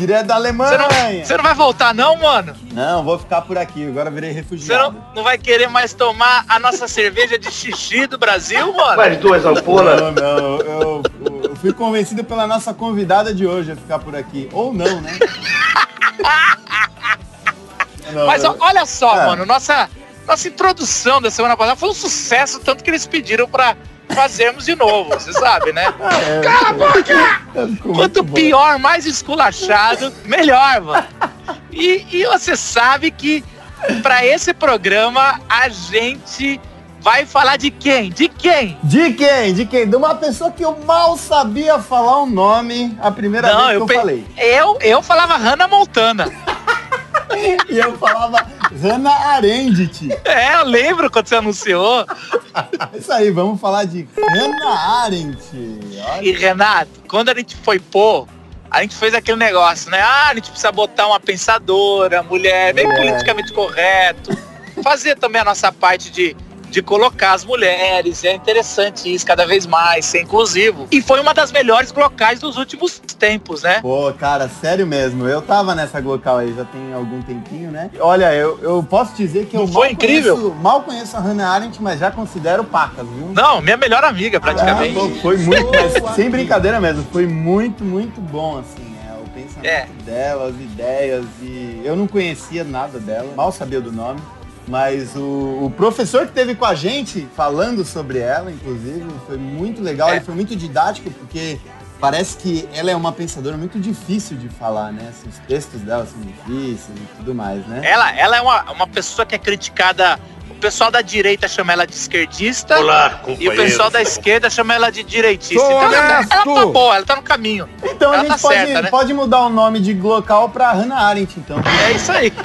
Direto da Você Alemanha. não, você não vai voltar não, mano? Não, vou ficar por aqui. Agora virei Você refugiado. não, não vai querer mais tomar a nossa cerveja de xixi do Brasil, mano? Mais duas ampolas. Não, não. Eu, eu fui convencido pela nossa convidada de hoje a ficar por aqui. Ou não, né? Não, Mas eu- olha só, É. mano, nossa, nossa introdução da semana passada foi um sucesso, tanto que eles pediram pra fazermos de novo, você sabe, né? é, Cala a boca! ficou Quanto pior, mais esculachado, melhor, mano. E, e você sabe que pra esse programa a gente vai falar de quem? De quem? De quem? De quem? De uma pessoa que eu mal sabia falar o nome a primeira vez que eu, pe- falei. eu, eu falava Hannah Montana. E eu falava Hannah Arendt. É, eu lembro quando você anunciou. Isso aí, vamos falar de Hannah Arendt. E Olha. Renato, quando a gente foi pôr, a gente fez aquele negócio, né? Ah, a gente precisa botar uma pensadora, mulher, bem Mulher. politicamente correto. Fazer também a nossa parte de, de colocar as mulheres. É interessante isso, cada vez mais, ser inclusivo. E foi uma das melhores locais dos últimos tempos, né? Pô, cara, sério mesmo. Eu tava nessa local aí já tem algum tempinho, né? Olha, eu, eu posso dizer que eu Não mal, foi incrível? Conheço, mal conheço a Hannah Arendt, mas já considero pacas, viu? Não, minha melhor amiga, praticamente. Ah, pô, foi muito, mas sem brincadeira mesmo, foi muito, muito bom, assim, é, o pensamento É. dela, as ideias, e eu não conhecia nada dela, mal sabia do nome, mas o, o professor que teve com a gente, falando sobre ela, inclusive, foi muito legal, É. ele foi muito didático, porque parece que ela é uma pensadora muito difícil de falar, né, assim, os textos dela são difíceis e tudo mais, né? Ela, ela é uma, uma pessoa que é criticada. O pessoal da direita chama ela de esquerdista. Olá, E o pessoal da esquerda chama ela de direitista. Sou Então, ela, ela tá boa, ela tá no caminho. Então a ela gente tá pode, certa, né? pode mudar o nome de local pra Hannah Arendt, então. É isso aí.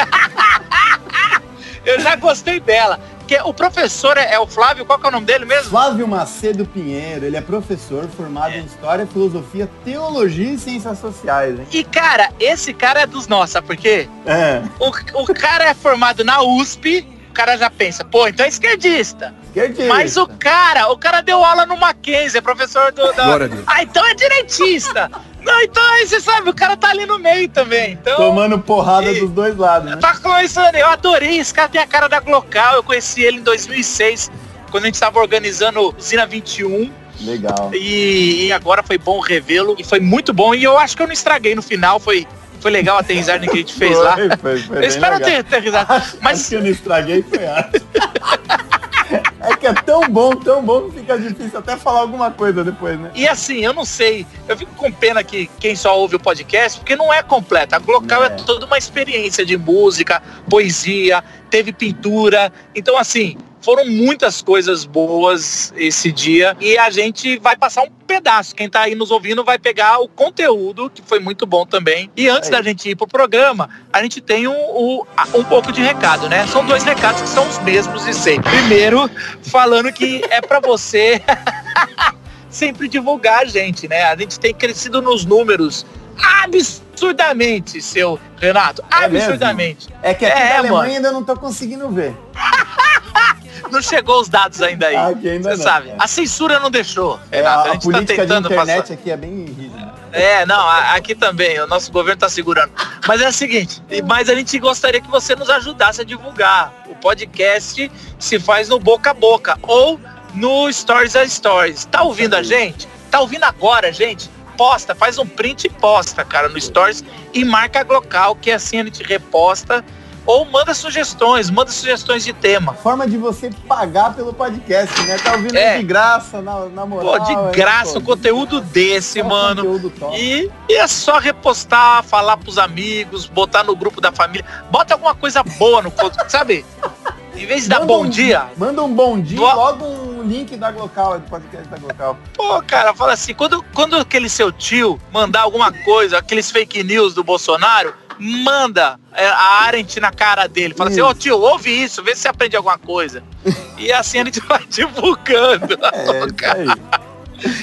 Eu já gostei dela. Que o professor é, é o Flávio, qual que é o nome dele mesmo? Flávio Macedo Pinheiro, ele é professor formado É. em História, Filosofia, Teologia e Ciências Sociais, hein? E cara, esse cara é dos nossos, sabe por quê? É, O, o cara é formado na USP, o cara já pensa, pô, então é esquerdista. Mas o cara, o cara deu aula no Mackenzie, é professor do. da- Glória a Deus. Ah, então é direitista. Não, então aí você sabe, o cara tá ali no meio também. Então. Tomando porrada E- dos dois lados, né? Tá começando, eu adorei, esse cara tem a cara da Glocal, eu conheci ele em 2006, quando a gente tava organizando Zina 21, Legal. e, e agora foi bom revê-lo, e foi muito bom, e eu acho que eu não estraguei no final, foi, foi legal a aterrissagem que a gente fez lá. Foi, foi, foi Eu espero legal. ter Acho mas que eu não estraguei foi. É que é tão bom, tão bom que fica difícil até falar alguma coisa depois, né? E assim, eu não sei, eu fico com pena que quem só ouve o podcast, porque não é completo. A Glocal é. É. toda uma experiência de música, poesia, teve pintura. Então, assim, foram muitas coisas boas esse dia e a gente vai passar um pedaço. Quem tá aí nos ouvindo vai pegar o conteúdo, que foi muito bom também. E antes É da gente ir pro programa, a gente tem um, um, um pouco de recado, né? São dois recados que são os mesmos de sempre. Primeiro, falando que é para você sempre divulgar a gente, né? A gente tem crescido nos números absurdamente, seu Renato. É mesmo? absurdamente. É que aqui É, na Alemanha mano. ainda não tô conseguindo ver. Não chegou os dados ainda aí. Aqui ainda Você não, sabe. é. A censura não deixou, É, a, a, tá política de tentando internet passar. aqui é bem rígida. É, não, a- aqui também, o nosso governo tá segurando. Mas é o seguinte, e- mas a gente gostaria que você nos ajudasse a divulgar. O podcast se faz no boca a boca ou no Stories a Stories. Tá ouvindo a gente? Tá ouvindo agora, gente? Posta, faz um print e posta, cara, no Stories e marca a Glocal, que assim a gente reposta. Ou manda sugestões, manda sugestões de tema. Forma de você pagar pelo podcast, né? Tá ouvindo É. de graça, na, na moral. Pô, de aí, graça, pô, um conteúdo desse, só mano. conteúdo top. E, e é só repostar, falar pros amigos, botar no grupo da família. Bota alguma coisa boa no sabe? Em vez de dar Manda bom um- dia, Manda um bom dia, logo um link da Glocal, do podcast da Glocal. pô, cara, fala assim, quando, quando aquele seu tio mandar alguma coisa, aqueles fake news do Bolsonaro, manda é, a Arendt na cara dele. Fala assim, Isso. ô tio, ouve isso, vê se você aprende alguma coisa. E assim a gente vai divulgando. É, aí.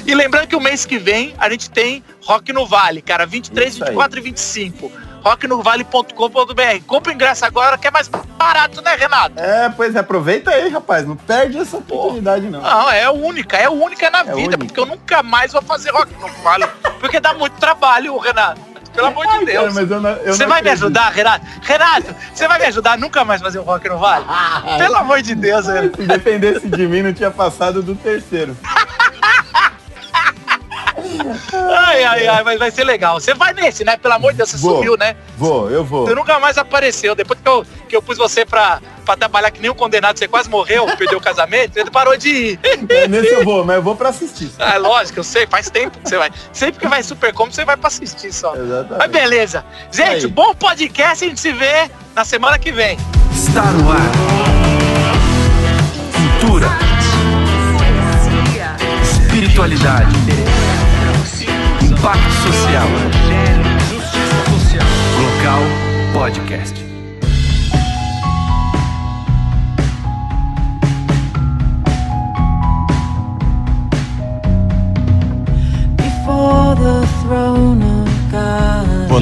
E lembrando que o mês que vem a gente tem Rock no Vale, cara, 23, Isso aí. 24 e 25. rocknovale.com.br. Compra o ingresso agora que é mais barato, né, Renato? É, pois é, aproveita aí, rapaz. Não perde essa oportunidade, não. Não, é única, é única na É vida, única. porque eu nunca mais vou fazer Rock no Vale. Porque dá muito trabalho, Renato. Pelo amor de Deus. Cara, eu não, você vai acredito. me ajudar, Renato? Renato, você vai me ajudar a nunca mais fazer um rock no Vale? Pelo amor de Deus. Se dependesse de mim, não tinha passado do terceiro. Ai, ai, ai, mas vai ser legal. Você vai nesse, né? Pelo amor de Deus, você vou, sumiu, né? Vou, eu vou. Você nunca mais apareceu. Depois que eu, que eu pus você pra, pra trabalhar que nem um condenado, você quase morreu, perdeu o casamento, você parou de ir. É, nesse eu vou, mas eu vou pra assistir. Ah, lógico, eu sei, faz tempo que você vai. Sempre que vai super como você vai pra assistir só. Exatamente. Mas beleza. Gente, Aí. bom podcast, a gente se vê na semana que vem. Está no ar.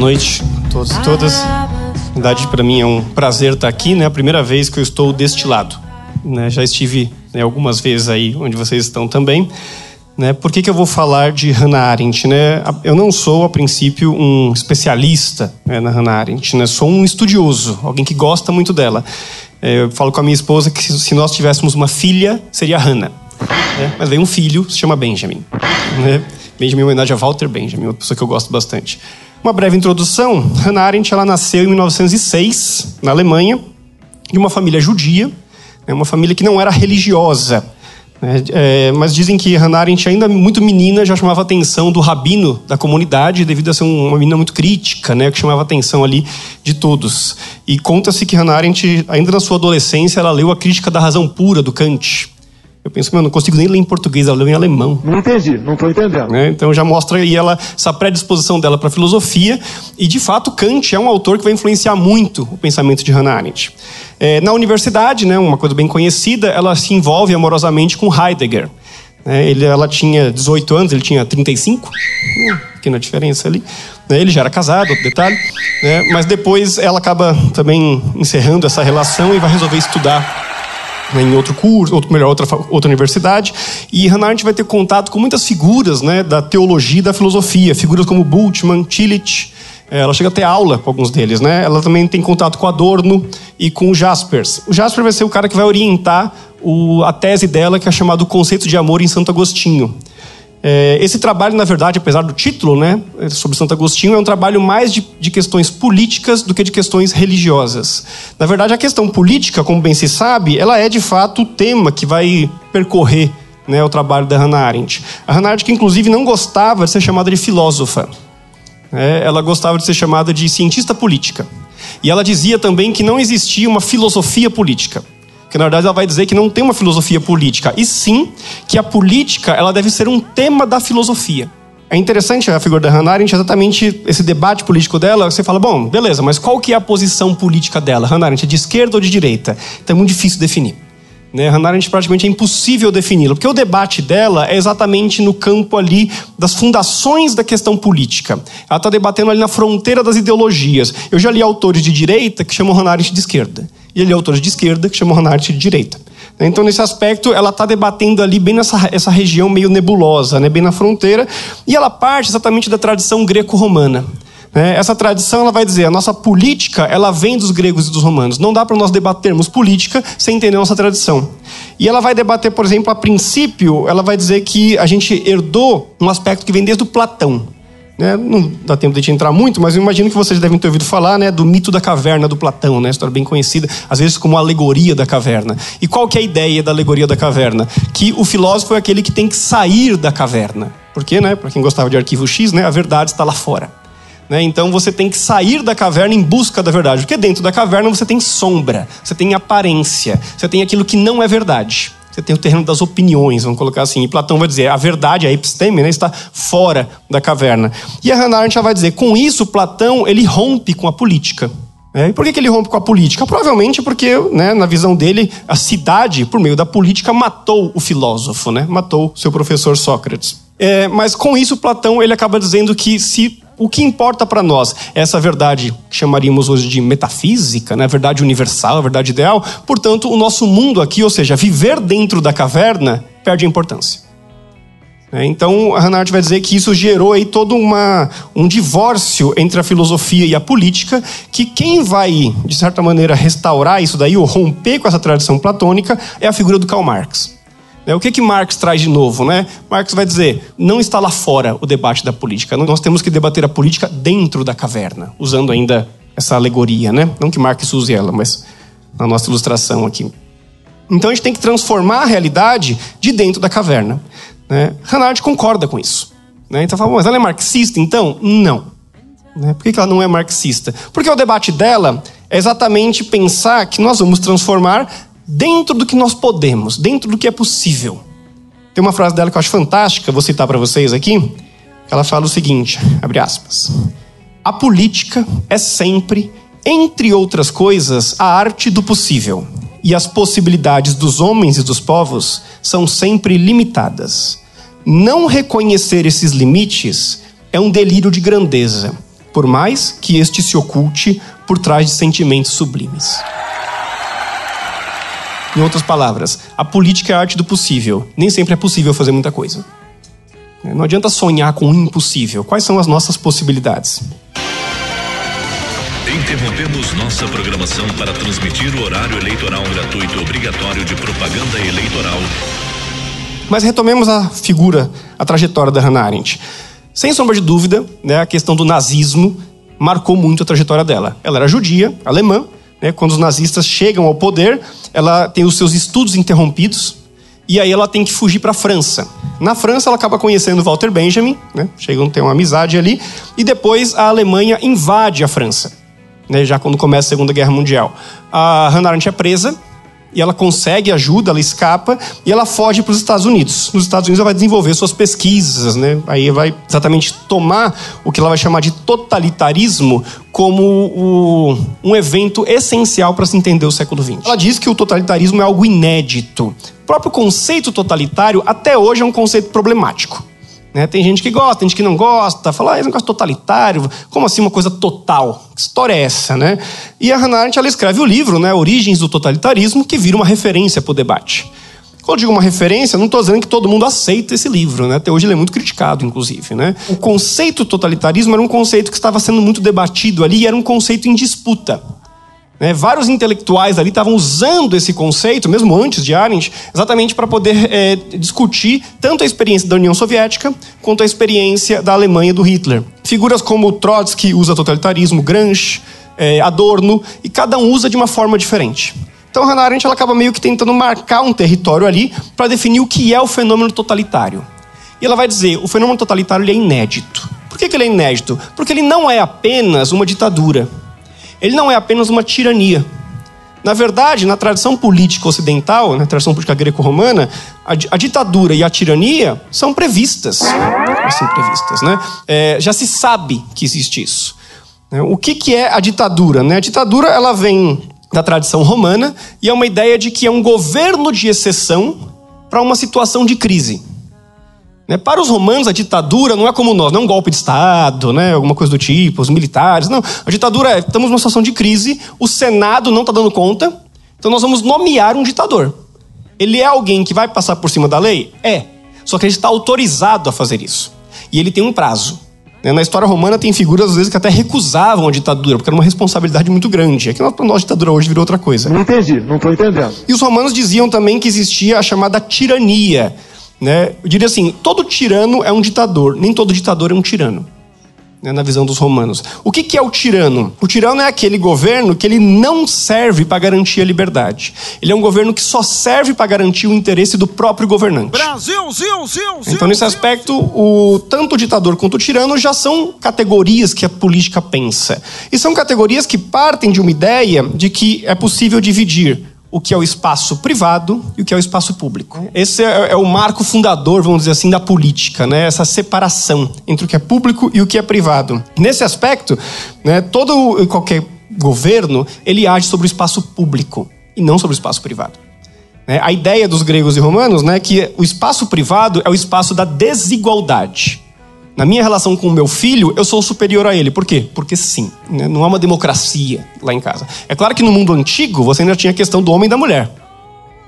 Noite a todos e todas. Na verdade, para mim é um prazer estar aqui, né? A primeira vez que eu estou deste lado. Né? Já estive né, algumas vezes aí onde vocês estão também. Né? Por que, que eu vou falar de Hannah Arendt? Né? Eu não sou, a princípio, um especialista né, na Hannah Arendt. Né? Sou um estudioso, alguém que gosta muito dela. É, eu falo com a minha esposa que se nós tivéssemos uma filha, seria Hannah. Né? Mas veio um filho, se chama Benjamin. Né? Benjamin é homenagem a Walter Benjamin, uma pessoa que eu gosto bastante. Uma breve introdução. Hannah Arendt ela nasceu em 1906, na Alemanha, de uma família judia, né? uma família que não era religiosa. É, é, mas dizem que Hannah Arendt, ainda muito menina, já chamava a atenção do rabino da comunidade, devido a ser uma menina muito crítica, né, que chamava a atenção ali de todos. E conta-se que Hannah Arendt, ainda na sua adolescência, ela leu a Crítica da Razão Pura do Kant. Eu penso, meu, não consigo nem ler em português, ela leu em alemão. Não entendi, não estou entendendo. Né? Então já mostra aí ela, essa predisposição dela para a filosofia. E de fato, Kant é um autor que vai influenciar muito o pensamento de Hannah Arendt. É, na universidade, né, uma coisa bem conhecida, ela se envolve amorosamente com Heidegger. É, ele, ela tinha 18 anos, ele tinha 35, hum, pequena diferença ali. Né? Ele já era casado, outro detalhe. Né? Mas depois ela acaba também encerrando essa relação e vai resolver estudar em outro curso, outro, melhor, outra, outra universidade. E Hannah Arendt vai ter contato com muitas figuras né, da teologia e da filosofia, figuras como Bultmann, Tillich. É, ela chega a ter aula com alguns deles, né? Ela também tem contato com Adorno e com o Jaspers. O Jasper vai ser o cara que vai orientar o, a tese dela, que é chamado Conceito de Amor em Santo Agostinho. É, esse trabalho, na verdade, apesar do título, né, sobre Santo Agostinho, é um trabalho mais de, de, questões políticas do que de questões religiosas. Na verdade, a questão política, como bem se sabe, ela é de fato o tema que vai percorrer né, o trabalho da Hannah Arendt. A Hannah Arendt, que inclusive não gostava de ser chamada de filósofa, é, ela gostava de ser chamada de cientista política. E ela dizia também que não existia uma filosofia política que na verdade ela vai dizer que não tem uma filosofia política, e sim que a política ela deve ser um tema da filosofia. É interessante a figura da Hannah Arendt, exatamente esse debate político dela. Você fala, bom, beleza, mas qual que é a posição política dela? Hannah Arendt é de esquerda ou de direita? Então é muito difícil definir. Né? Hannah Arendt praticamente é impossível defini-lo, porque o debate dela é exatamente no campo ali das fundações da questão política. Ela está debatendo ali na fronteira das ideologias. Eu já li autores de direita que chamam Hannah Arendt de esquerda e ele é autor de esquerda, que chama Hannah Arendt de direita. Então, nesse aspecto, ela está debatendo ali bem nessa essa região meio nebulosa, né, bem na fronteira, e ela parte exatamente da tradição greco-romana. Né. Essa tradição ela vai dizer a nossa política ela vem dos gregos e dos romanos. Não dá para nós debatermos política sem entender a nossa tradição. E ela vai debater, por exemplo, a princípio, ela vai dizer que a gente herdou um aspecto que vem desde o Platão. Né? Não dá tempo de gente entrar muito, mas eu imagino que vocês devem ter ouvido falar né, do mito da caverna do Platão, né? história bem conhecida, às vezes como alegoria da caverna. E qual que é a ideia da alegoria da caverna? Que o filósofo é aquele que tem que sair da caverna. Porque, né, para quem gostava de arquivo X, né, a verdade está lá fora. Né? Então você tem que sair da caverna em busca da verdade. Porque dentro da caverna você tem sombra, você tem aparência, você tem aquilo que não é verdade. Você tem o terreno das opiniões, vamos colocar assim. E Platão vai dizer, a verdade, a episteme, né, está fora da caverna. E a Hannah Arendt vai dizer, com isso, Platão, ele rompe com a política. É, e por que, que ele rompe com a política? Provavelmente porque, né, na visão dele, a cidade, por meio da política, matou o filósofo, né? matou seu professor Sócrates. É, mas com isso, Platão ele acaba dizendo que se o que importa para nós é essa verdade que chamaríamos hoje de metafísica, né? verdade universal, a verdade ideal. Portanto, o nosso mundo aqui, ou seja, viver dentro da caverna, perde importância. né? Então, a Hannah Arendt vai dizer que isso gerou aí todo uma, um divórcio entre a filosofia e a política, que quem vai, de certa maneira, restaurar isso daí, ou romper com essa tradição platônica, é a figura do Karl Marx. Né? O que que Marx traz de novo? Né? Marx vai dizer, não está lá fora o debate da política, nós temos que debater a política dentro da caverna, usando ainda essa alegoria, né? Não que Marx use ela, mas na nossa ilustração aqui. Então a gente tem que transformar a realidade de dentro da caverna. Né? Concorda com isso. Né? Então fala, mas ela é marxista então? Não. Né? Por que ela não é marxista? Porque o debate dela é exatamente pensar que nós vamos transformar dentro do que nós podemos, dentro do que é possível. Tem uma frase dela que eu acho fantástica, vou citar para vocês aqui. Ela fala o seguinte, abre aspas. A política é sempre, entre outras coisas, a arte do possível. E as possibilidades dos homens e dos povos são sempre limitadas. Não reconhecer esses limites é um delírio de grandeza, por mais que este se oculte por trás de sentimentos sublimes. Em outras palavras, a política é a arte do possível. Nem sempre é possível fazer muita coisa. Não adianta sonhar com o impossível. Quais são as nossas possibilidades? Interrompemos nossa programação para transmitir o horário eleitoral gratuito obrigatório de propaganda eleitoral. Mas retomemos a figura, a trajetória da Hannah Arendt. Sem sombra de dúvida, né, a questão do nazismo marcou muito a trajetória dela. Ela era judia, alemã, né, quando os nazistas chegam ao poder, ela tem os seus estudos interrompidos e aí ela tem que fugir para a França. Na França, ela acaba conhecendo Walter Benjamin, né, chegam a ter uma amizade ali, e depois a Alemanha invade a França né, já quando começa a Segunda Guerra Mundial. A Hannah Arendt é presa e ela consegue ajuda, ela escapa e ela foge para os Estados Unidos. Nos Estados Unidos ela vai desenvolver suas pesquisas, né? Aí vai exatamente tomar o que ela vai chamar de totalitarismo como o, um evento essencial para se entender o século XX. Ela diz que o totalitarismo é algo inédito. O próprio conceito totalitário até hoje é um conceito problemático. Né? Tem gente que gosta, tem gente que não gosta, fala, ah, esse negócio totalitário, como assim uma coisa total? Que história é essa, né? E a Hannah Arendt, ela escreve o livro, né, Origens do Totalitarismo, que vira uma referência para o debate. Quando eu digo uma referência, não estou dizendo que todo mundo aceita esse livro, né? Até hoje ele é muito criticado, inclusive, né? O conceito totalitarismo era um conceito que estava sendo muito debatido ali e era um conceito em disputa. Né? Vários intelectuais ali estavam usando esse conceito, mesmo antes de Arendt, exatamente para poder é, discutir tanto a experiência da União Soviética quanto a experiência da Alemanha do Hitler. Figuras como Trotsky usa totalitarismo, Gramsci, é, Adorno, e cada um usa de uma forma diferente. Então, Hannah Arendt ela acaba meio que tentando marcar um território ali para definir o que é o fenômeno totalitário. E ela vai dizer, o fenômeno totalitário é inédito. Por que, que ele é inédito? Porque ele não é apenas uma ditadura ele não é apenas uma tirania. Na verdade, na tradição política ocidental, na tradição política greco-romana, a, a, ditadura e a tirania são previstas. Assim, previstas, né? É, já se sabe que existe isso. É, o que, que é a ditadura? Né? A ditadura ela vem da tradição romana e é uma ideia de que é um governo de exceção para uma situação de crise. Né? Para os romanos, a ditadura não é como nós, não é um golpe de Estado, né? alguma coisa do tipo, os militares. Não. A ditadura é: estamos numa situação de crise, o Senado não está dando conta, então nós vamos nomear um ditador. Ele é alguém que vai passar por cima da lei? É. Só que ele está autorizado a fazer isso. E ele tem um prazo. Né? Na história romana tem figuras, às vezes, que até recusavam a ditadura, porque era uma responsabilidade muito grande. É que para nós, a ditadura hoje virou outra coisa. Não entendi, não estou entendendo. E os romanos diziam também que existia a chamada tirania né? Eu diria assim: todo tirano é um ditador, nem todo ditador é um tirano. Né, na visão dos romanos. O que, que é o tirano? O tirano é aquele governo que ele não serve para garantir a liberdade. Ele é um governo que só serve para garantir o interesse do próprio governante. Brasil, Zil, Zil, Zil, então, nesse aspecto, o, tanto o ditador quanto o tirano já são categorias que a política pensa. E são categorias que partem de uma ideia de que é possível dividir o que é o espaço privado e o que é o espaço público. Esse é, é, o marco fundador, vamos dizer assim, da política, né? Essa separação entre o que é público e o que é privado. Nesse aspecto, né, todo qualquer governo ele age sobre o espaço público e não sobre o espaço privado. Né? A ideia dos gregos e romanos, né, que o espaço privado é o espaço da desigualdade. Na minha relação com o meu filho, eu sou superior a ele. Por quê? Porque sim. Né? Não há uma democracia lá em casa. É claro que no mundo antigo você ainda tinha a questão do homem e da mulher.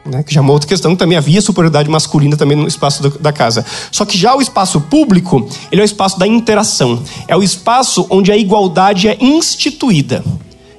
Né, que já é uma outra questão, também havia superioridade masculina também no espaço da casa. Só que já o espaço público, ele é o espaço da interação. É o espaço onde a igualdade é instituída.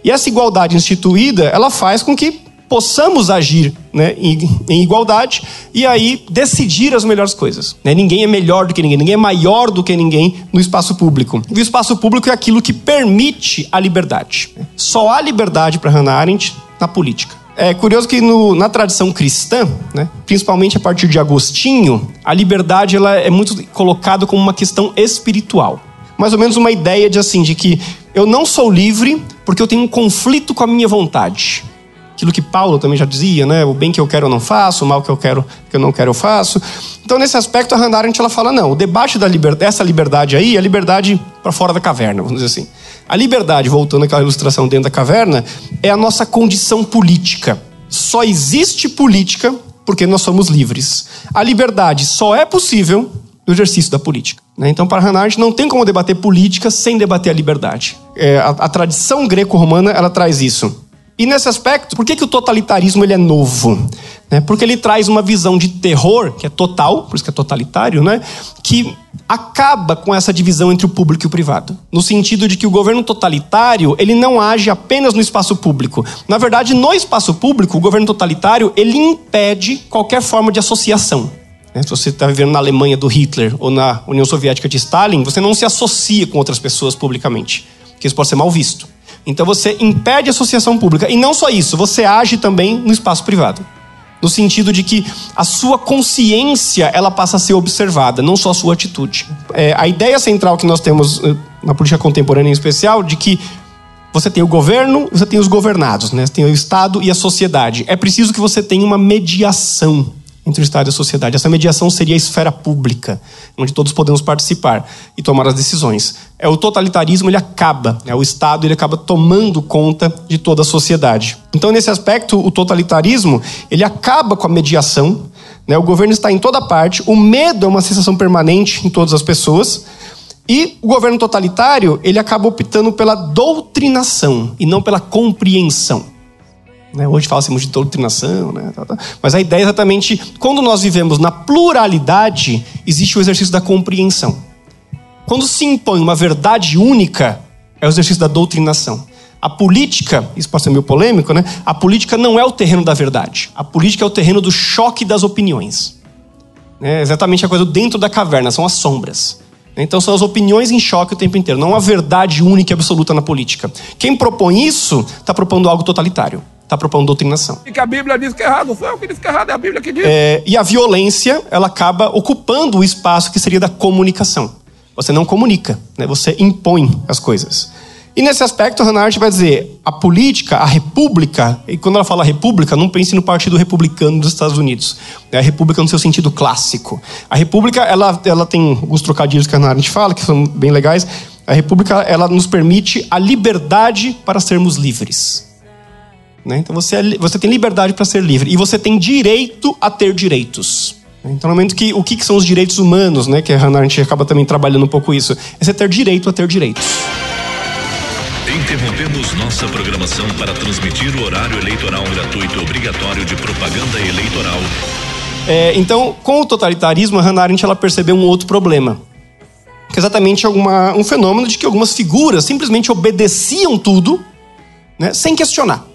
E essa igualdade instituída, ela faz com que possamos agir né, em, igualdade e aí decidir as melhores coisas. Né? Ninguém é melhor do que ninguém, ninguém é maior do que ninguém no espaço público. E o espaço público é aquilo que permite a liberdade. Só há liberdade para Hannah Arendt na política. É curioso que no, na tradição cristã, né, principalmente a partir de Agostinho, a liberdade ela é muito colocada como uma questão espiritual. Mais ou menos uma ideia de assim, de que eu não sou livre porque eu tenho um conflito com a minha vontade. Aquilo que Paulo também já dizia, né? O bem que eu quero eu não faço, o mal que eu quero que eu não quero eu faço. Então nesse aspecto a Hannah Arendt ela fala não, o debate da liberdade, dessa liberdade aí, é a liberdade para fora da caverna, vamos dizer assim. A liberdade, voltando àquela ilustração dentro da caverna, é a nossa condição política. Só existe política porque nós somos livres. A liberdade só é possível no exercício da política. Né? Então, para Hannah Arendt, não tem como debater política sem debater a liberdade. É, a, a tradição greco-romana ela traz isso. E nesse aspecto, por que, que o totalitarismo ele é novo? Né? Porque ele traz uma visão de terror, que é total, por isso que é totalitário, né? que acaba com essa divisão entre o público e o privado. No sentido de que o governo totalitário, ele não age apenas no espaço público. Na verdade, no espaço público, o governo totalitário, ele impede qualquer forma de associação. Né? Se você está vivendo na Alemanha do Hitler ou na União Soviética de Stalin, você não se associa com outras pessoas publicamente, porque isso pode ser mal visto. Então você impede a associação pública. E não só isso, você age também no espaço privado. No sentido de que a sua consciência ela passa a ser observada, não só a sua atitude. É, a ideia central que nós temos eh, na política contemporânea em especial, de que você tem o governo, você tem os governados, né? Você tem o Estado e a sociedade. É preciso que você tenha uma mediação entre o Estado e a sociedade. Essa mediação seria a esfera pública, onde todos podemos participar e tomar as decisões. É o totalitarismo, ele acaba, é o Estado, ele acaba tomando conta de toda a sociedade. Então, nesse aspecto, o totalitarismo, ele acaba com a mediação, né? O governo está em toda parte, o medo é uma sensação permanente em todas as pessoas. E o governo totalitário, ele acaba optando pela doutrinação e não pela compreensão. Né? Hoje muito de doutrinação, né? Mas a ideia é exatamente, quando nós vivemos na pluralidade, existe o exercício da compreensão. Quando se impõe uma verdade única, é o exercício da doutrinação. A política, isso pode ser meio polêmico, né? A política não é o terreno da verdade. A política é o terreno do choque das opiniões. É exatamente a coisa dentro da caverna, são as sombras. Então são as opiniões em choque o tempo inteiro, não há verdade única e absoluta na política. Quem propõe isso está propondo algo totalitário está propondo doutrinação. E que a Bíblia diz que é errado, foi o que diz que é errado, é a Bíblia que diz. É, e a violência, ela acaba ocupando o espaço que seria da comunicação. Você não comunica, né? você impõe as coisas. E nesse aspecto, Hannah Arendt vai dizer, a política, a república, e quando ela fala república, não pense no Partido Republicano dos Estados Unidos. É a república no seu sentido clássico. A república, ela, ela tem alguns trocadilhos que a Hannah Arendt fala, que são bem legais. A república, ela nos permite a liberdade para sermos livres. Né? Então você, é, você tem liberdade para ser livre e você tem direito a ter direitos. Então, no momento que o que, que são os direitos humanos, né? Que a Hannah Arendt acaba também trabalhando um pouco isso, é você ter direito a ter direitos. Interrompemos nossa programação para transmitir o horário eleitoral gratuito obrigatório de propaganda eleitoral. É, então, com o totalitarismo, a Hannah Arendt ela percebeu um outro problema. Que é exatamente alguma, um fenômeno de que algumas figuras simplesmente obedeciam tudo, né, sem questionar.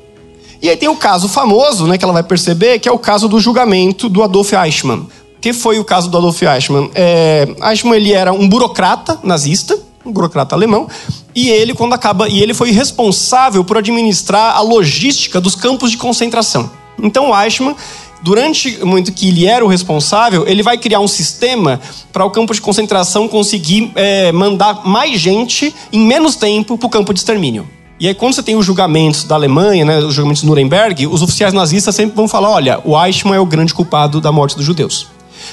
E aí tem o caso famoso, né, que ela vai perceber, que é o caso do julgamento do Adolf Eichmann. O que foi o caso do Adolf Eichmann? É, Eichmann ele era um burocrata nazista, um burocrata alemão, e ele quando acaba e ele foi responsável por administrar a logística dos campos de concentração. Então Eichmann durante o momento que ele era o responsável, ele vai criar um sistema para o campo de concentração conseguir é, mandar mais gente em menos tempo para o campo de extermínio. E aí, quando você tem os julgamentos da Alemanha, né, os julgamentos de Nuremberg, os oficiais nazistas sempre vão falar: olha, o Eichmann é o grande culpado da morte dos judeus.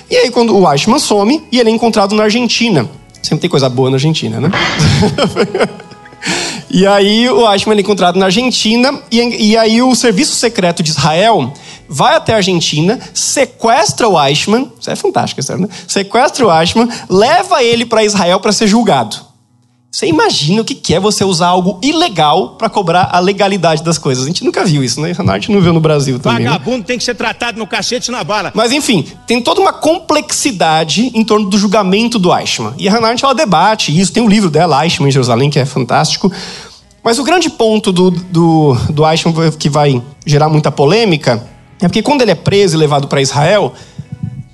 E aí, quando o Eichmann some, e ele é encontrado na Argentina. Sempre tem coisa boa na Argentina, né? e aí, o Eichmann é encontrado na Argentina, e, e aí o Serviço Secreto de Israel vai até a Argentina, sequestra o Eichmann, isso é fantástico, sério, né? Sequestra o Eichmann, leva ele para Israel para ser julgado. Você imagina o que é você usar algo ilegal para cobrar a legalidade das coisas. A gente nunca viu isso, né? A gente não viu no Brasil também. né? Vagabundo tem que ser tratado no cacete e na bala. Mas enfim, tem toda uma complexidade em torno do julgamento do Eichmann. E a Hannah Arendt ela debate isso, tem um livro dela, Eichmann em Jerusalém, que é fantástico. Mas o grande ponto do, do, do Eichmann que vai gerar muita polêmica é porque quando ele é preso e levado para Israel,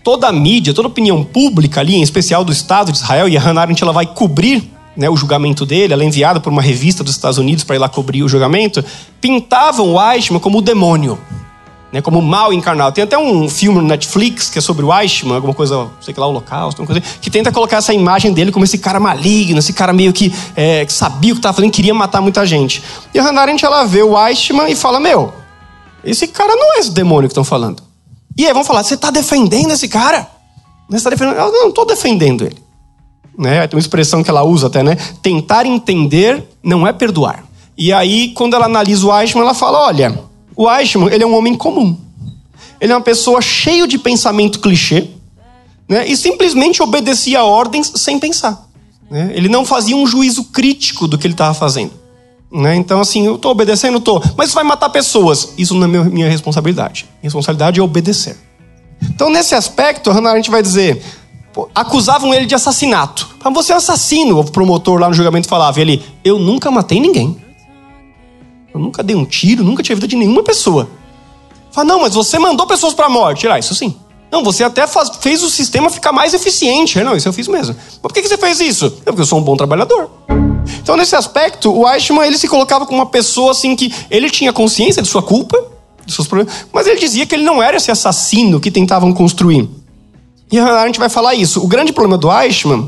toda a mídia, toda a opinião pública ali, em especial do Estado de Israel, e a Hannah Arendt ela vai cobrir né, o julgamento dele, ela é enviada por uma revista dos Estados Unidos para ir lá cobrir o julgamento, pintavam o Eichmann como o demônio, né, como o mal encarnado. Tem até um filme no Netflix que é sobre o Eichmann, alguma coisa, sei lá, holocausto, alguma coisa, que tenta colocar essa imagem dele como esse cara maligno, esse cara meio que, é, que sabia o que estava fazendo, queria matar muita gente. E a Hannah Arendt, ela vê o Eichmann e fala, meu, esse cara não é esse demônio que estão falando. E aí vão falar, você está defendendo esse cara? Você está defendendo? Eu não estou defendendo ele. Né? Tem uma expressão que ela usa até, né? Tentar entender não é perdoar. E aí, quando ela analisa o Eichmann, ela fala, olha, o Eichmann, ele é um homem comum. Ele é uma pessoa cheio de pensamento clichê, né? E simplesmente obedecia ordens sem pensar. Né? Ele não fazia um juízo crítico do que ele estava fazendo. Né? Então, assim, eu estou obedecendo, estou. Mas isso vai matar pessoas. Isso não é minha, responsabilidade. Minha responsabilidade é obedecer. Então, nesse aspecto, a Arendt vai dizer: acusavam ele de assassinato. Mas você é um assassino. O promotor lá no julgamento falava: ele, eu nunca matei ninguém. Eu nunca dei um tiro, nunca tive vida de nenhuma pessoa. Fala, não, mas você mandou pessoas para a morte. Ah, isso sim. Não, você até faz, fez o sistema ficar mais eficiente. Não, isso eu fiz mesmo. Mas por que, que você fez isso? É porque eu sou um bom trabalhador. Então, nesse aspecto, o Eichmann ele se colocava como uma pessoa assim que ele tinha consciência de sua culpa, de seus problemas, mas ele dizia que ele não era esse assassino que tentavam construir. E a Arendt vai falar isso. O grande problema do Eichmann,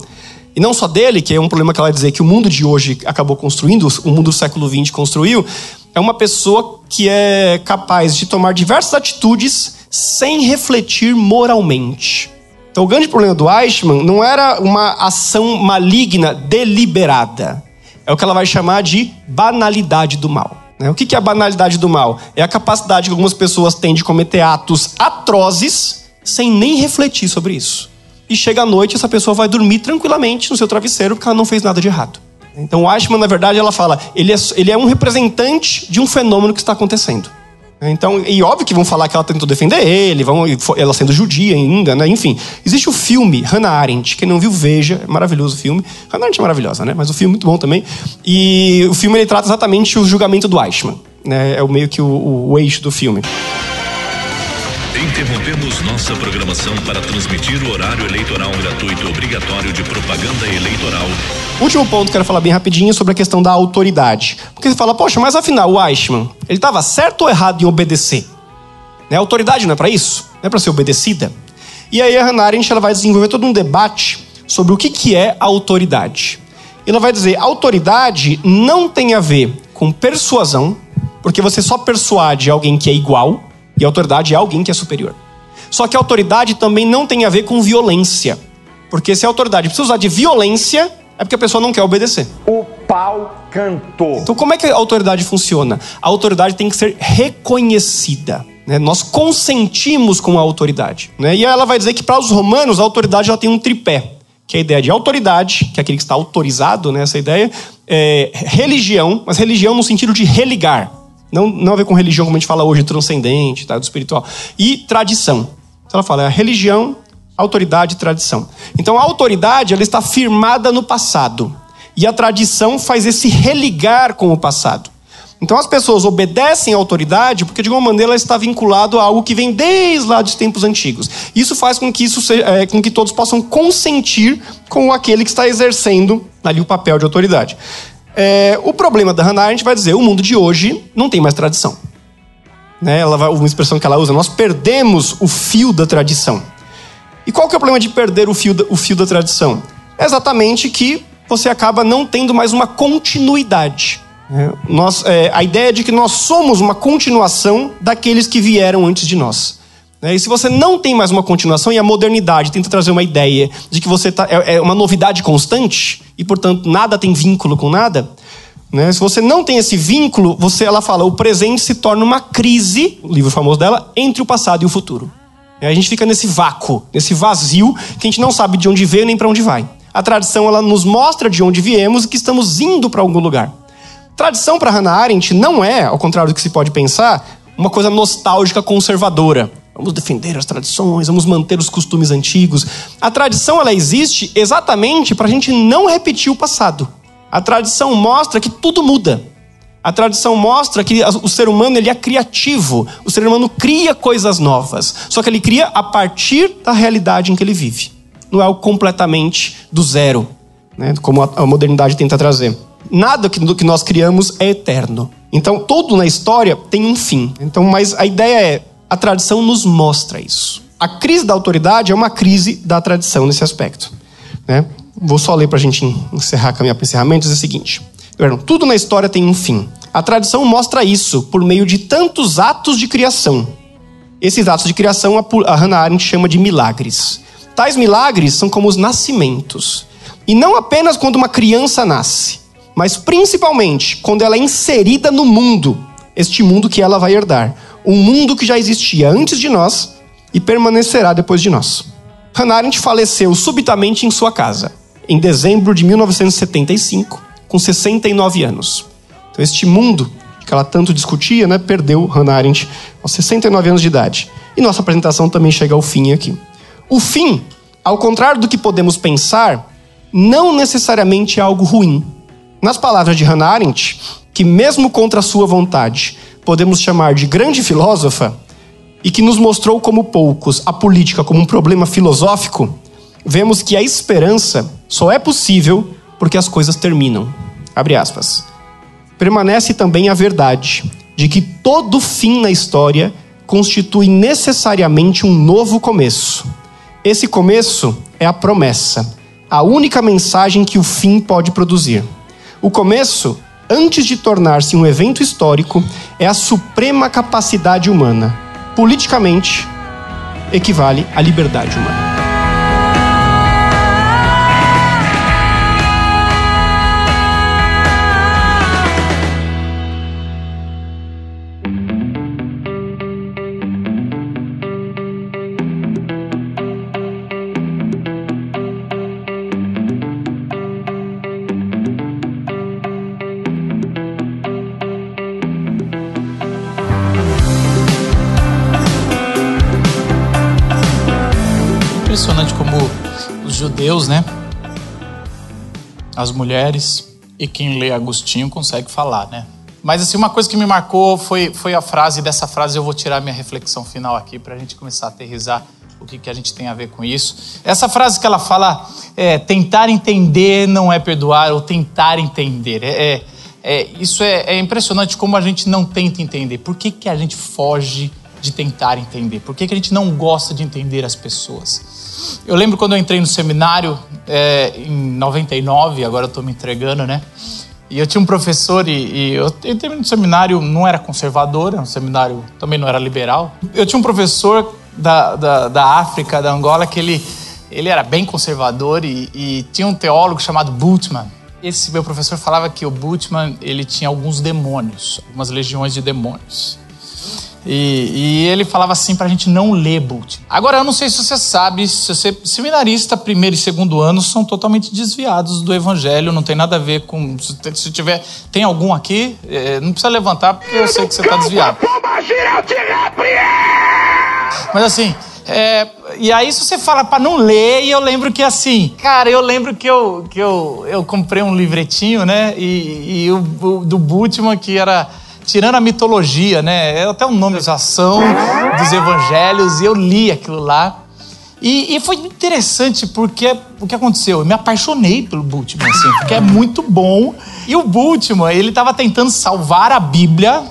e não só dele, que é um problema que ela vai dizer que o mundo de hoje acabou construindo, o mundo do século XX construiu, é uma pessoa que é capaz de tomar diversas atitudes sem refletir moralmente. Então, o grande problema do Eichmann não era uma ação maligna deliberada. É o que ela vai chamar de banalidade do mal. né? O que é a banalidade do mal? É a capacidade que algumas pessoas têm de cometer atos atrozes sem nem refletir sobre isso. E chega à noite, essa pessoa vai dormir tranquilamente no seu travesseiro porque ela não fez nada de errado. Então, Eichmann, na verdade, ela fala, ele é, ele é um representante de um fenômeno que está acontecendo. Então, e óbvio que vão falar que ela tentou defender ele, vão, ela sendo judia ainda, né? Enfim, existe o filme Hannah Arendt, quem não viu, veja, é maravilhoso o filme. Hannah Arendt é maravilhosa, né? Mas o filme é muito bom também. E o filme ele trata exatamente o julgamento do Eichmann, né? É o meio que o, o, o eixo do filme. Interrompemos nossa programação para transmitir o horário eleitoral gratuito obrigatório de propaganda eleitoral. Último ponto, quero falar bem rapidinho sobre a questão da autoridade. Porque você fala, poxa, mas afinal, o Eichmann, ele estava certo ou errado em obedecer? Né? A autoridade não é para isso? Não é para ser obedecida? E aí a Hannah Arendt ela vai desenvolver todo um debate sobre o que, que é autoridade. Ela vai dizer, autoridade não tem a ver com persuasão, porque você só persuade alguém que é igual, e a autoridade é alguém que é superior. Só que a autoridade também não tem a ver com violência. Porque se a autoridade precisa usar de violência, é porque a pessoa não quer obedecer. O pau cantou. Então, como é que a autoridade funciona? A autoridade tem que ser reconhecida. Né? Nós consentimos com a autoridade. Né? E ela vai dizer que para os romanos a autoridade já tem um tripé. Que é a ideia de autoridade, que é aquele que está autorizado, né? essa ideia. É, religião, mas religião no sentido de religar. Não, não a ver com religião como a gente fala hoje, transcendente, tá? do espiritual. E tradição. Então ela fala, é a religião, autoridade e tradição. Então a autoridade ela está firmada no passado. E a tradição faz esse religar com o passado. Então as pessoas obedecem à autoridade porque de alguma maneira ela está vinculado a algo que vem desde lá dos tempos antigos. Isso faz com que isso seja, é, com que todos possam consentir com aquele que está exercendo ali o papel de autoridade. É, o problema da Hannah Arendt vai dizer: o mundo de hoje não tem mais tradição. Né? Ela uma expressão que ela usa: nós perdemos o fio da tradição. E qual que é o problema de perder o fio da, o fio da tradição? É exatamente que você acaba não tendo mais uma continuidade. né? Nós, é, a ideia de que nós somos uma continuação daqueles que vieram antes de nós. Né? E se você não tem mais uma continuação e a modernidade tenta trazer uma ideia de que você tá, é, é uma novidade constante e portanto nada tem vínculo com nada, né? se você não tem esse vínculo, você ela fala o presente se torna uma crise, o livro famoso dela, entre o passado e o futuro. E a gente fica nesse vácuo, nesse vazio que a gente não sabe de onde veio nem para onde vai. A tradição ela nos mostra de onde viemos e que estamos indo para algum lugar. Tradição para Hannah Arendt não é, ao contrário do que se pode pensar, uma coisa nostálgica conservadora. Vamos defender as tradições, vamos manter os costumes antigos. A tradição ela existe exatamente para a gente não repetir o passado. A tradição mostra que tudo muda. A tradição mostra que o ser humano ele é criativo. O ser humano cria coisas novas. Só que ele cria a partir da realidade em que ele vive. Não é algo completamente do zero, né? como a modernidade tenta trazer. Nada do que nós criamos é eterno. Então, tudo na história tem um fim. Então, mas a ideia é a tradição nos mostra isso. A crise da autoridade é uma crise da tradição nesse aspecto. Né? Vou só ler para a gente encerrar, caminhar para encerramento, dizer o seguinte. Tudo na história tem um fim. A tradição mostra isso por meio de tantos atos de criação. Esses atos de criação a Hannah Arendt chama de milagres. Tais milagres são como os nascimentos. E não apenas quando uma criança nasce, mas principalmente quando ela é inserida no mundo, este mundo que ela vai herdar um mundo que já existia antes de nós e permanecerá depois de nós. Hannah Arendt faleceu subitamente em sua casa, em dezembro de 1975, com 69 anos. Então, este mundo que ela tanto discutia, né, perdeu Hannah Arendt aos 69 anos de idade. E nossa apresentação também chega ao fim aqui. O fim, ao contrário do que podemos pensar, não necessariamente é algo ruim. Nas palavras de Hannah Arendt, que mesmo contra sua vontade, podemos chamar de grande filósofa e que nos mostrou como poucos a política como um problema filosófico, vemos que a esperança só é possível porque as coisas terminam. Abre aspas. Permanece também a verdade de que todo fim na história constitui necessariamente um novo começo. Esse começo é a promessa, a única mensagem que o fim pode produzir. O começo antes de tornar-se um evento histórico, é a suprema capacidade humana. Politicamente, equivale à liberdade humana. As mulheres e quem lê Agostinho consegue falar, né? Mas assim, uma coisa que me marcou foi, foi a frase, dessa frase eu vou tirar minha reflexão final aqui para a gente começar a aterrizar o que, que a gente tem a ver com isso. Essa frase que ela fala, é, tentar entender não é perdoar, ou tentar entender. É, é, é isso é, é, impressionante como a gente não tenta entender. Por que, que a gente foge de tentar entender? Por que, que a gente não gosta de entender as pessoas? Eu lembro quando eu entrei no seminário é, em 99, agora eu estou me entregando, né? E eu tinha um professor, e, e eu entrei no seminário, não era conservador, era um seminário também não era liberal. Eu tinha um professor da, da, da África, da Angola, que ele, ele era bem conservador e, e tinha um teólogo chamado Bultmann. Esse meu professor falava que o Bultmann ele tinha alguns demônios, algumas legiões de demônios. E, e, ele falava assim para a gente não ler Bult. Agora, eu não sei se você sabe, se você seminarista, primeiro e segundo ano são totalmente desviados do evangelho, não tem nada a ver com. Se tiver. Tem algum aqui? É, não precisa levantar, porque eu sei que você está desviado. Mas assim. É, e aí, se você fala para não ler, e eu lembro que assim, cara, eu lembro que eu, que eu, eu comprei um livretinho, né? E, e o, o do Bultmann, que era tirando a mitologia, né? É até um nome de ação dos evangelhos, e eu li aquilo lá. E, e, foi interessante porque o que aconteceu? Eu me apaixonei pelo Bultmann, assim, porque é muito bom. E o Bultmann, ele estava tentando salvar a Bíblia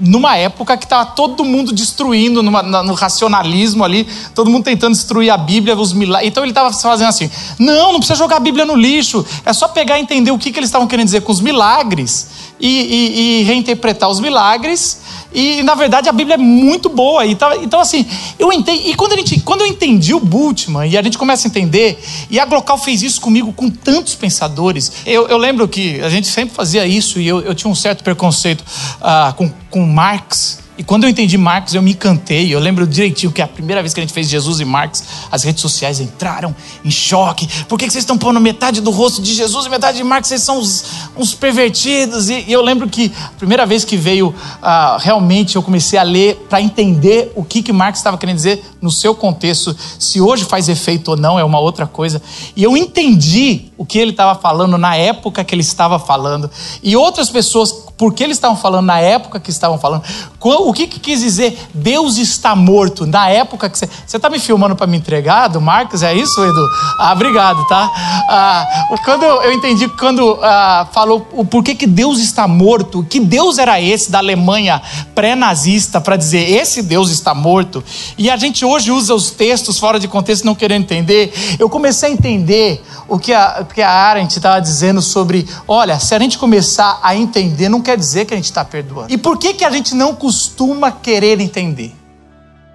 numa época que estava todo mundo destruindo numa, no racionalismo ali, todo mundo tentando destruir a Bíblia, os milagres. Então ele estava fazendo assim: não, não precisa jogar a Bíblia no lixo, é só pegar e entender o que, que eles estavam querendo dizer com os milagres e, e, e reinterpretar os milagres e, na verdade, a Bíblia é muito boa. Tá, então, assim, eu entendi. E quando, a gente, quando eu entendi o Bultmann, e a gente começa a entender, e a Glocal fez isso comigo com tantos pensadores. Eu, eu lembro que a gente sempre fazia isso, e eu, eu tinha um certo preconceito uh, com, com Marx E quando eu entendi Marcos, eu me encantei. Eu lembro direitinho que a primeira vez que a gente fez Jesus e Marcos, as redes sociais entraram em choque. Por que vocês estão pondo metade do rosto de Jesus e metade de Marcos? Vocês são uns, uns pervertidos. E, e eu lembro que a primeira vez que veio, ah, realmente eu comecei a ler para entender o que, que Marcos estava querendo dizer no seu contexto. Se hoje faz efeito ou não é uma outra coisa. E eu entendi o que ele estava falando na época que ele estava falando. E outras pessoas por que eles estavam falando na época que estavam falando. O que, que quis dizer Deus está morto na época que você. Você está me filmando para me entregar, do Marcos? É isso, Edu? Ah, obrigado, tá? Ah, quando eu entendi, quando ah, falou o porquê que Deus está morto, que Deus era esse da Alemanha pré-nazista para dizer esse Deus está morto, e a gente hoje usa os textos fora de contexto não querendo entender, eu comecei a entender o que a, o que a Arendt estava dizendo sobre, olha, se a gente começar a entender, não quer dizer que a gente está perdoando. E por que, que a gente não costuma querer entender?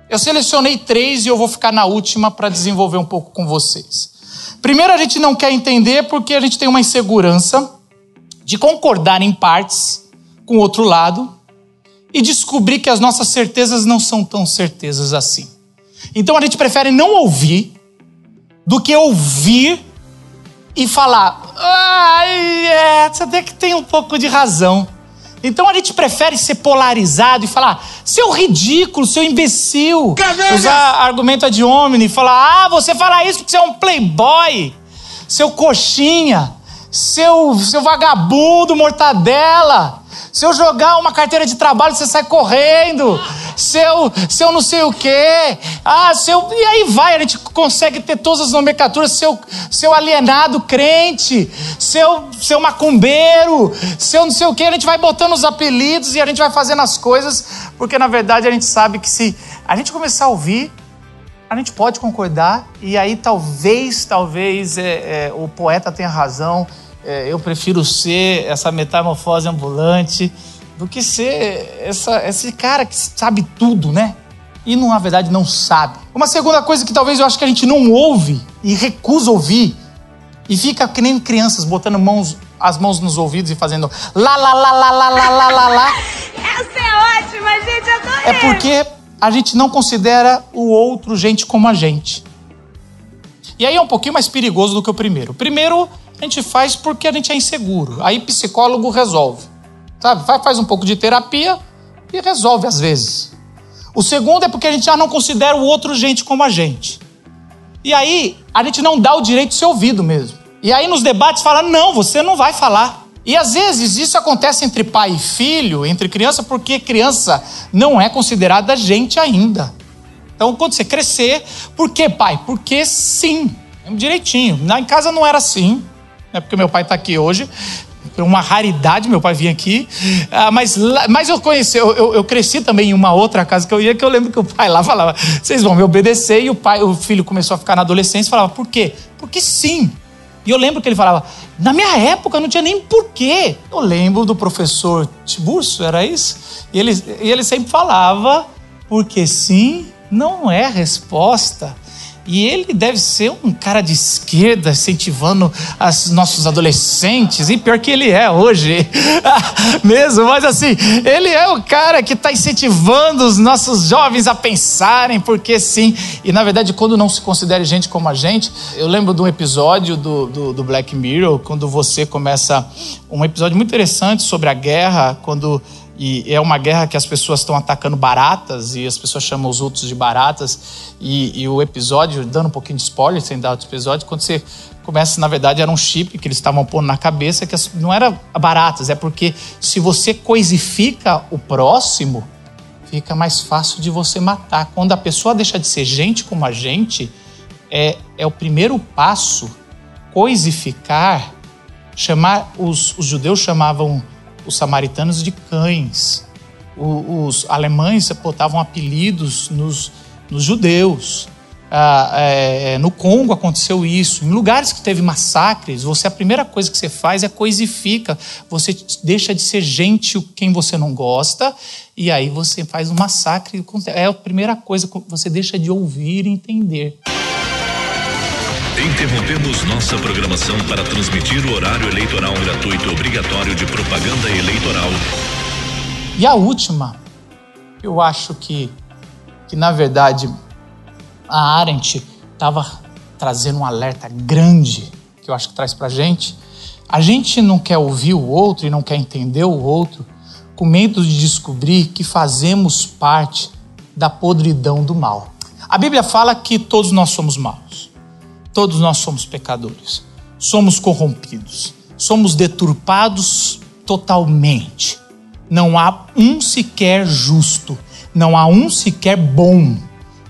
Eu selecionei três e eu vou ficar na última para desenvolver um pouco com vocês. Primeiro, a gente não quer entender porque a gente tem uma insegurança de concordar em partes com o outro lado e descobrir que as nossas certezas não são tão certezas assim. Então a gente prefere não ouvir do que ouvir e falar: ai, é, você até que tem um pouco de razão. Então a gente prefere ser polarizado e falar, seu ridículo, seu imbecil. Caveira. Usar argumento de homem e falar, ah, você fala isso porque você é um playboy, seu coxinha, seu, seu vagabundo, mortadela. Se eu jogar uma carteira de trabalho, você sai correndo. Seu, seu não sei o quê. Ah, seu. E aí vai, a gente consegue ter todas as nomenclaturas. Seu, seu alienado crente. Seu, seu macumbeiro. Seu não sei o quê. A gente vai botando os apelidos e a gente vai fazendo as coisas. Porque na verdade a gente sabe que se a gente começar a ouvir, a gente pode concordar. E aí talvez, talvez é, é, o poeta tenha razão é, eu prefiro ser essa metamorfose ambulante do que ser essa, esse cara que sabe tudo, né? E na verdade não sabe. Uma segunda coisa que talvez eu acho que a gente não ouve e recusa ouvir e fica que nem crianças botando mãos, as mãos nos ouvidos e fazendo lá lá lá lá lá lá lá lá lá. Essa é ótima, gente, adorei. É porque a gente não considera o outro gente como a gente. E aí é um pouquinho mais perigoso do que o primeiro. O primeiro a gente faz porque a gente é inseguro. Aí psicólogo resolve. Sabe? Faz um pouco de terapia e resolve às vezes. O segundo é porque a gente já não considera o outro gente como a gente. E aí a gente não dá o direito de ser ouvido mesmo. E aí nos debates fala: não, você não vai falar. E às vezes isso acontece entre pai e filho, entre criança, porque criança não é considerada gente ainda. Então, quando você crescer, por que, pai? Porque sim, direitinho. Na em casa não era assim né? Porque meu pai está aqui hoje. Uma raridade meu pai vir aqui. Ah, mas, mas eu conheci, eu, eu, eu, cresci também em uma outra casa que eu ia, que eu lembro que o pai lá falava: vocês vão me obedecer. E o pai, o filho começou a ficar na adolescência e falava: por quê? Porque sim. E eu lembro que ele falava: na minha época não tinha nem porquê. Eu lembro do professor Tiburcio, era isso? E ele, ele sempre falava: porque sim não é resposta. E ele deve ser um cara de esquerda, incentivando os nossos adolescentes, e pior que ele é hoje, mesmo, mas assim, ele é o cara que está incentivando os nossos jovens a pensarem, porque sim, e na verdade, quando não se considera gente como a gente, eu lembro de um episódio do, do, do Black Mirror, quando você começa, um episódio muito interessante sobre a guerra, quando e é uma guerra que as pessoas estão atacando baratas e as pessoas chamam os outros de baratas. E, e o episódio, dando um pouquinho de spoiler, sem dar outro episódio, quando você começa, na verdade, era um chip que eles estavam pondo na cabeça que não era baratas, é porque se você coisifica o próximo, fica mais fácil de você matar. Quando a pessoa deixa de ser gente como a gente, é, é o primeiro passo coisificar, chamar os, os judeus chamavam os samaritanos de cães. O, os alemães botavam apelidos nos, nos judeus. Ah, é, é, no Congo aconteceu isso. Em lugares que teve massacres, você a primeira coisa que você faz é coisifica. Você deixa de ser gente quem você não gosta e aí você faz um massacre. É a primeira coisa que você deixa de ouvir e entender. Interrompemos nossa programação para transmitir o horário eleitoral gratuito obrigatório de propaganda eleitoral. E a última Eu acho que, que na verdade, a Arendt estava trazendo um alerta grande que eu acho que traz para gente. A gente não quer ouvir o outro e não quer entender o outro com medo de descobrir que fazemos parte da podridão do mal. A Bíblia fala que todos nós somos maus, todos nós somos pecadores, somos corrompidos, somos deturpados totalmente. Não há um sequer justo, não há um sequer bom.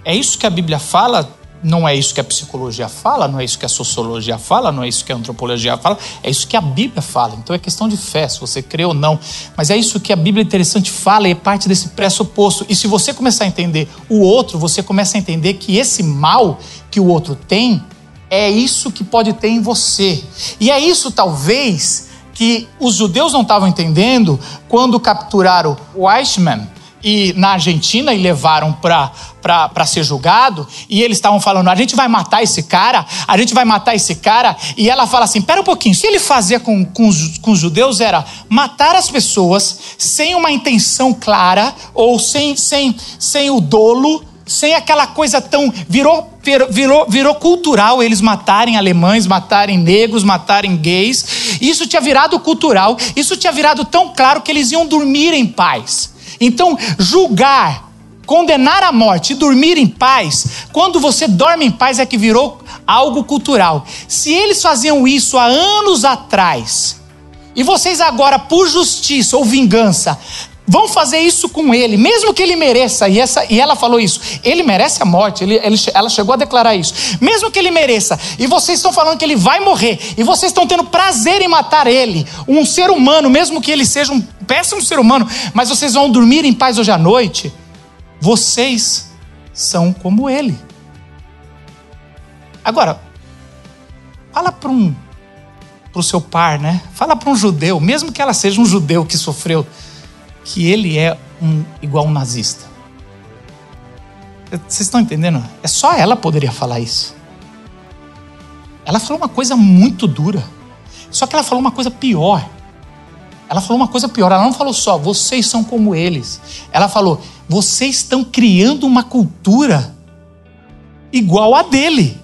É isso que a Bíblia fala não é isso que a psicologia fala, não é isso que a sociologia fala, não é isso que a antropologia fala, é isso que a Bíblia fala. Então é questão de fé, se você crê ou não. Mas é isso que a Bíblia interessante fala e é parte desse pressuposto. E se você começar a entender o outro, você começa a entender que esse mal que o outro tem é isso que pode ter em você. E é isso, talvez, que os judeus não estavam entendendo quando capturaram o Eichmann e na Argentina e levaram para ser julgado, e eles estavam falando: a gente vai matar esse cara, a gente vai matar esse cara, e ela fala assim: pera um pouquinho, se ele fazia com, com, com os judeus era matar as pessoas sem uma intenção clara, ou sem, sem, sem o dolo, sem aquela coisa tão. Virou, virou, virou cultural eles matarem alemães, matarem negros, matarem gays. Isso tinha virado cultural, isso tinha virado tão claro que eles iam dormir em paz. Então, julgar, condenar à morte e dormir em paz, quando você dorme em paz é que virou algo cultural. Se eles faziam isso há anos atrás, e vocês agora, por justiça ou vingança, vão fazer isso com ele, mesmo que ele mereça, e, essa, e ela falou isso, ele merece a morte, ele, ele, ela chegou a declarar isso, mesmo que ele mereça, e vocês estão falando que ele vai morrer, e vocês estão tendo prazer em matar ele, um ser humano, mesmo que ele seja um péssimo ser humano, mas vocês vão dormir em paz hoje à noite, vocês são como ele. Agora, fala para um o seu par, né? Fala para um judeu, mesmo que ela seja um judeu que sofreu que ele é um igual um nazista. Vocês estão entendendo? É só ela poderia falar isso. Ela falou uma coisa muito dura. Só que ela falou uma coisa pior. Ela falou uma coisa pior. Ela não falou só, vocês são como eles. Ela falou, vocês estão criando uma cultura igual a dele.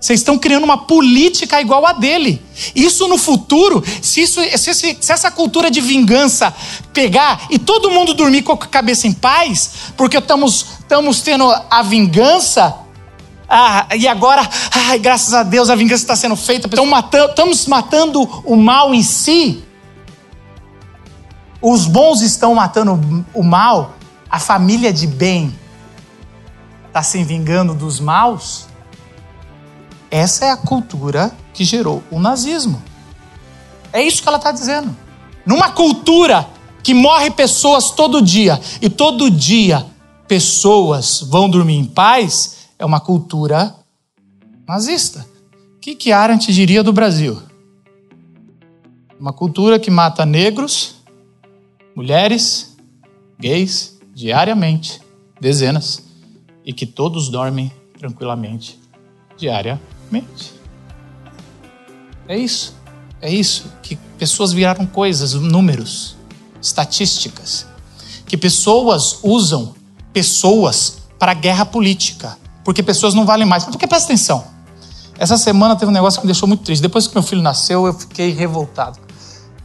Vocês estão criando uma política igual a dele. Isso no futuro, se, isso, se, se, essa cultura de vingança pegar e todo mundo dormir com a cabeça em paz, porque estamos, estamos tendo a vingança, ah, e agora, ai, graças a Deus, a vingança está sendo feita, matando, estamos matando o mal em si. Os bons estão matando o mal, a família de bem está se vingando dos maus. Essa é a cultura que gerou o nazismo. É isso que ela está dizendo. Numa cultura que morre pessoas todo dia e todo dia pessoas vão dormir em paz, é uma cultura nazista. O que, que Arendt diria do Brasil? Uma cultura que mata negros, mulheres, gays, diariamente, dezenas, e que todos dormem tranquilamente, diariamente É isso. É isso. Que pessoas viraram coisas, números, estatísticas. Que pessoas usam pessoas para guerra política. Porque pessoas não valem mais. Porque presta atenção. Essa semana teve um negócio que me deixou muito triste. Depois que meu filho nasceu, eu fiquei revoltado.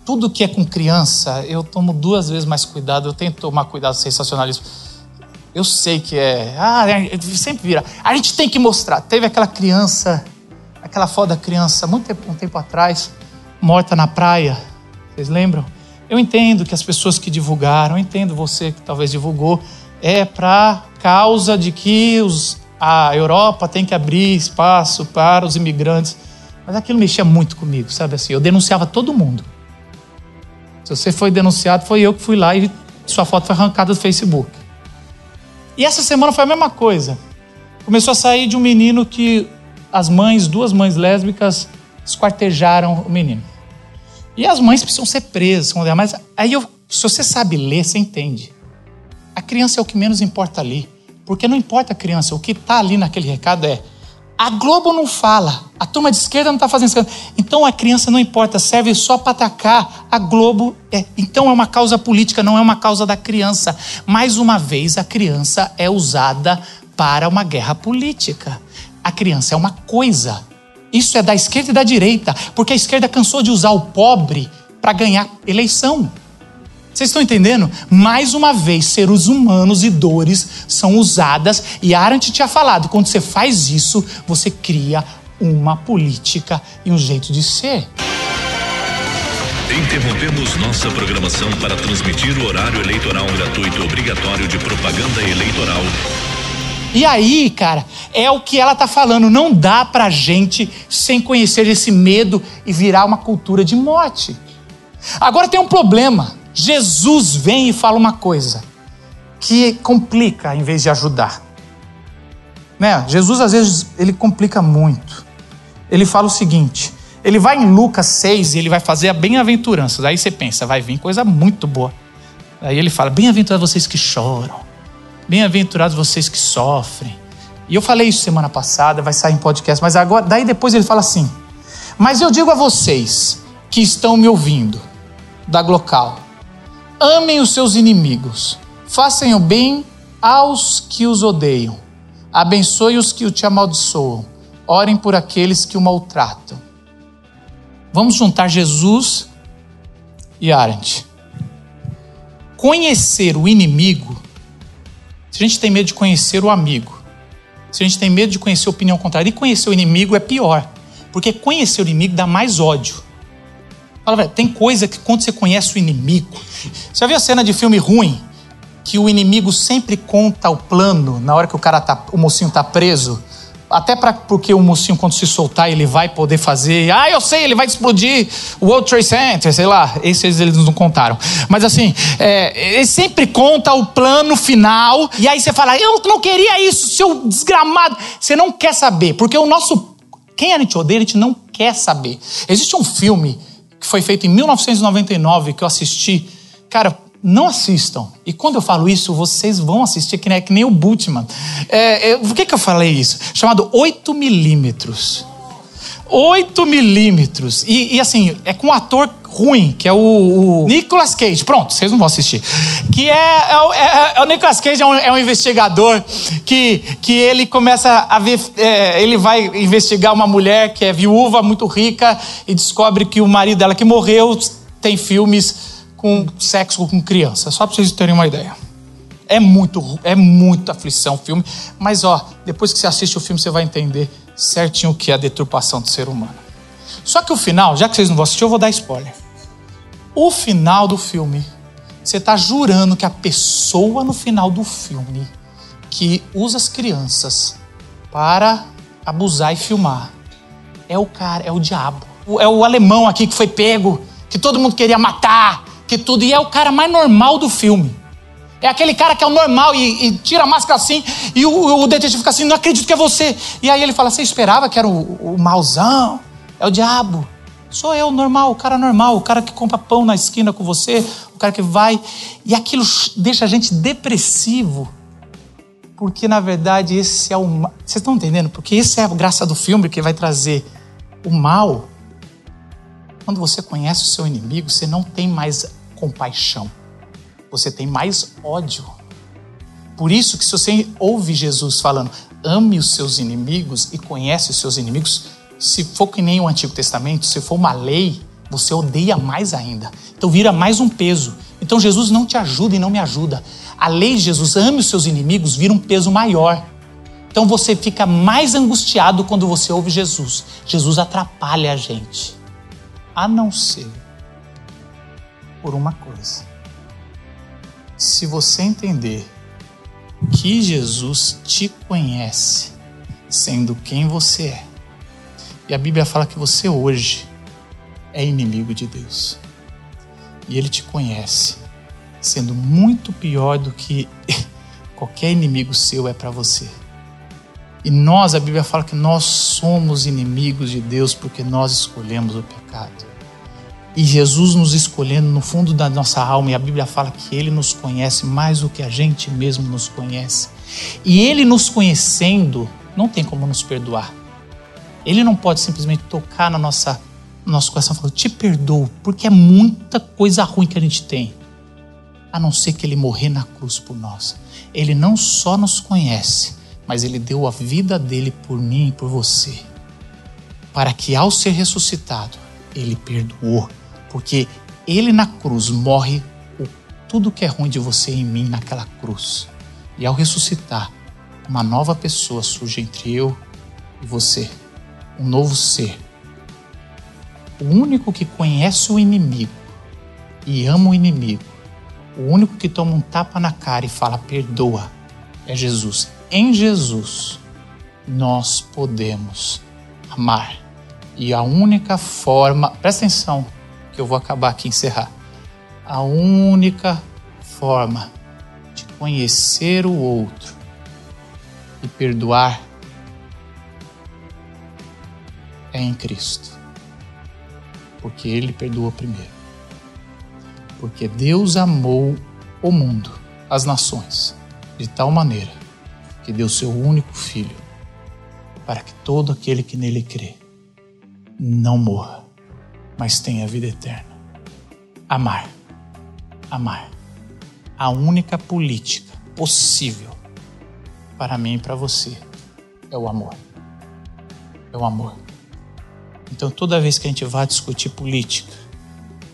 Tudo que é com criança, eu tomo duas vezes mais cuidado. Eu tento tomar cuidado sensacionalismo. Eu sei que é. Ah, é, sempre vira. A gente tem que mostrar. Teve aquela criança aquela foto da criança, muito tempo, um tempo atrás, morta na praia. Vocês lembram? Eu entendo que as pessoas que divulgaram, eu entendo você que talvez divulgou, é para causa de que os, a Europa tem que abrir espaço para os imigrantes. Mas aquilo mexia muito comigo, sabe assim? Eu denunciava todo mundo. Se você foi denunciado, foi eu que fui lá e sua foto foi arrancada do Facebook. E essa semana foi a mesma coisa. Começou a sair de um menino que as mães, duas mães lésbicas, esquartejaram o menino. E as mães precisam ser presas, mas aí eu, se você sabe ler, você entende. A criança é o que menos importa ali. Porque não importa a criança, o que está ali naquele recado é: a Globo não fala, A turma de esquerda não está fazendo escândalo. Então a criança não importa, serve só para atacar. A Globo. É, então é uma causa política, não é uma causa da criança. Mais uma vez, a criança é usada para uma guerra política. A criança é uma coisa. Isso é da esquerda e da direita, porque a esquerda cansou de usar o pobre para ganhar eleição. Vocês estão entendendo? Mais uma vez, seres humanos e dores são usadas, e Arendt tinha falado: quando você faz isso, você cria uma política e um jeito de ser. Interrompemos nossa programação para transmitir o horário eleitoral gratuito obrigatório de propaganda eleitoral. E aí, cara, é o que ela tá falando. Não dá pra gente, sem conhecer esse medo, e virar uma cultura de morte. Agora tem um problema. Jesus vem e fala uma coisa que complica em vez de ajudar. Né? Jesus às vezes ele complica muito. Ele fala o seguinte: ele vai em Lucas 6 e ele vai fazer a bem-aventurança. Aí você pensa, vai vir coisa muito boa. Aí ele fala: Bem-aventurados vocês que choram, bem-aventurados vocês que sofrem. E eu falei isso semana passada, vai sair em podcast, mas agora, daí depois ele fala assim: Mas eu digo a vocês que estão me ouvindo, da Glocal, amem os seus inimigos, façam o bem aos que os odeiam, abençoe os que o te amaldiçoam, orem por aqueles que o maltratam. Vamos juntar Jesus e Arendt. Conhecer o inimigo, se a gente tem medo de conhecer o amigo, se a gente tem medo de conhecer a opinião contrária, e conhecer o inimigo é pior, porque conhecer o inimigo dá mais ódio. Fala, velho, tem coisa que quando você conhece o inimigo. Você já viu a cena de filme ruim? Que o inimigo sempre conta o plano na hora que o cara tá, o mocinho tá preso. Até pra, porque o mocinho, quando se soltar, ele vai poder fazer. Ah, eu sei, ele vai explodir o World Trade Center, sei lá. Esses eles não contaram. Mas assim, é, ele sempre conta o plano final. E aí você fala, eu não queria isso, seu desgramado. Você não quer saber, porque o nosso. Quem a gente odeia, a gente não quer saber. Existe um filme que foi feito em 1999, que eu assisti. Cara, não assistam. E quando eu falo isso, vocês vão assistir, que nem, que nem o Bultmann. É, é, por que, que eu falei isso? Chamado 8 milímetros. 8 milímetros. E, e, assim, é com um ator ruim, que é o, o, Nicolas Cage. Pronto, vocês não vão assistir. Que é, é, é, é o Nicolas Cage é um, é um, investigador que, que ele começa a ver. É, ele vai investigar uma mulher que é viúva, muito rica, e descobre que o marido dela que morreu tem filmes com sexo com criança. Só para vocês terem uma ideia. É muito, é muito aflição o filme, mas ó, depois que você assiste o filme, você vai entender certinho o que é a deturpação do ser humano. Só que o final, já que vocês não vão assistir, eu vou dar spoiler. O final do filme, você está jurando que a pessoa no final do filme que usa as crianças para abusar e filmar é o cara, é o diabo. É o alemão aqui que foi pego, que todo mundo queria matar, que tudo, e é o cara mais normal do filme. É aquele cara que é o normal e, e tira a máscara assim, e o, o, detetive fica assim, não acredito que é você. E aí ele fala, você esperava que era o, o mauzão? É o diabo. Sou eu, normal, o cara normal, o cara que compra pão na esquina com você, o cara que vai. E aquilo deixa a gente depressivo. Porque, na verdade, esse é o. Vocês estão entendendo? Porque essa é a graça do filme que vai trazer o mal. Quando você conhece o seu inimigo, você não tem mais compaixão. Você tem mais ódio. Por isso que se você ouve Jesus falando, ame os seus inimigos e conhece os seus inimigos, se for que nem o Antigo Testamento, se for uma lei, você odeia mais ainda. Então vira mais um peso. Então Jesus não te ajuda e não me ajuda. A lei de Jesus, ame os seus inimigos, vira um peso maior. Então você fica mais angustiado quando você ouve Jesus. Jesus atrapalha a gente. A não ser por uma coisa. Se você entender que Jesus te conhece sendo quem você é, e a Bíblia fala que você hoje é inimigo de Deus. E Ele te conhece, sendo muito pior do que qualquer inimigo seu é para você. E nós, a Bíblia fala que nós somos inimigos de Deus porque nós escolhemos o pecado. E Jesus nos escolhendo no fundo da nossa alma, e a Bíblia fala que Ele nos conhece mais do que a gente mesmo nos conhece. E Ele nos conhecendo, não tem como nos perdoar. Ele não pode simplesmente tocar na nossa, no nosso coração e falar, te perdoo, porque é muita coisa ruim que a gente tem. A não ser que ele morrer na cruz por nós. Ele não só nos conhece, mas ele deu a vida dele por mim e por você. Para que ao ser ressuscitado, ele perdoou. Porque ele na cruz morre tudo que é ruim de você em mim naquela cruz. E ao ressuscitar, uma nova pessoa surge entre eu e você. Um novo ser. O único que conhece o inimigo e ama o inimigo. O único que toma um tapa na cara e fala perdoa é Jesus. Em Jesus, nós podemos amar. E a única forma, presta atenção, que eu vou acabar aqui encerrar. A única forma de conhecer o outro e perdoar é em Cristo. Porque Ele perdoa primeiro. Porque Deus amou o mundo, as nações, de tal maneira que deu seu único filho para que todo aquele que nele crê não morra, mas tenha vida eterna. Amar. Amar. A única política possível para mim e para você é o amor. É o amor. Então, toda vez que a gente vai discutir política,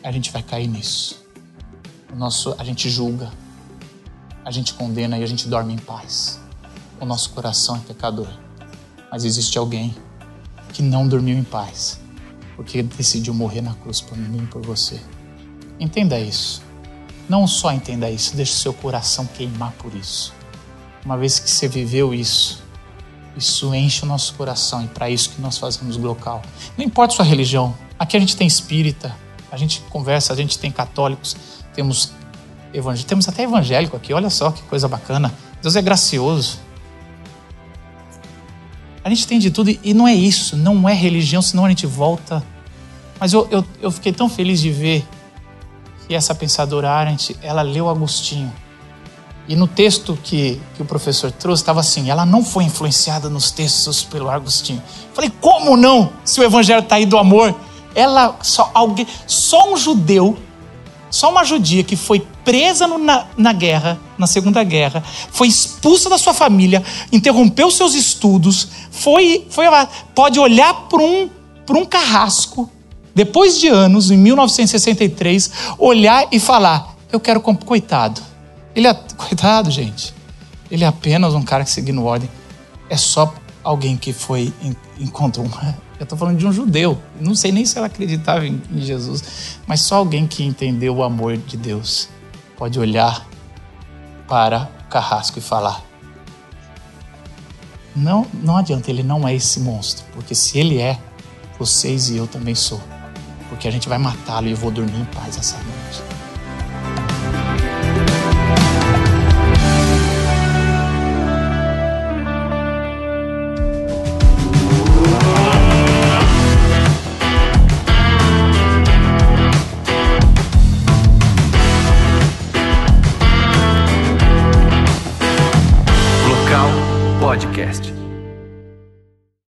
a gente vai cair nisso. O nosso, a gente julga, a gente condena e a gente dorme em paz. O nosso coração é pecador. Mas existe alguém que não dormiu em paz, porque decidiu morrer na cruz por mim e por você. Entenda isso. Não só entenda isso, deixe seu coração queimar por isso. Uma vez que você viveu isso, isso enche o nosso coração e para isso que nós fazemos local. Não importa sua religião, aqui a gente tem espírita, a gente conversa, a gente tem católicos, temos evangélicos, temos até evangélico aqui, olha só que coisa bacana. Deus é gracioso. A gente tem de tudo e não é isso, não é religião, senão a gente volta. Mas eu, eu, eu fiquei tão feliz de ver que essa pensadora Arendt, ela leu Agostinho. E no texto que, que o professor trouxe, estava assim: ela não foi influenciada nos textos pelo Agostinho. Falei, como não? Se o evangelho está aí do amor. Ela, só, alguém, só um judeu, só uma judia que foi presa no, na, na guerra, na Segunda Guerra, foi expulsa da sua família, interrompeu seus estudos, foi, foi pode olhar para um, um carrasco, depois de anos, em 1963, olhar e falar: Eu quero, coitado, ele é, coitado, gente. Ele é apenas um cara que seguindo ordem. É só alguém que foi encontrou uma. Eu estou falando de um judeu. Não sei nem se ela acreditava em, em Jesus, mas só alguém que entendeu o amor de Deus pode olhar para o carrasco e falar: não, não adianta, ele não é esse monstro, porque se ele é, vocês e eu também sou. Porque a gente vai matá-lo e eu vou dormir em paz essa noite.